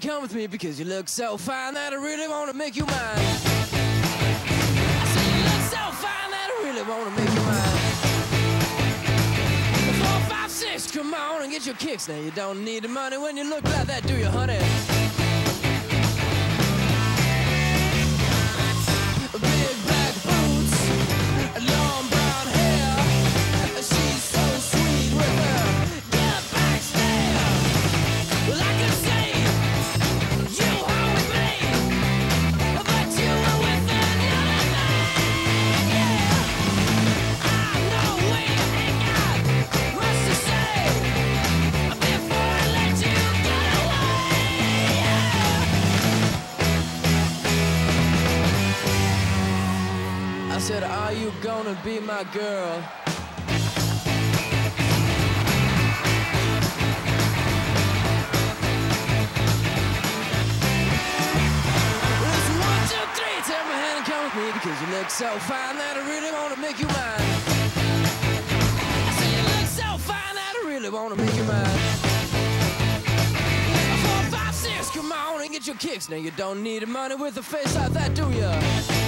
because you look so fine that I really wanna make you mine. You look so fine that I really wanna make you mine. Four, five, six, come on and get your kicks. Now you don't need the money when you look like that, do you, honey? I said, Are you gonna be my girl? One, two, three. Take my hand and come with me because you look so fine that I really wanna make you mine. I say you look so fine that I really wanna make you mine. Four, five, six, come on and get your kicks. Now you don't need money with a face like that, do ya?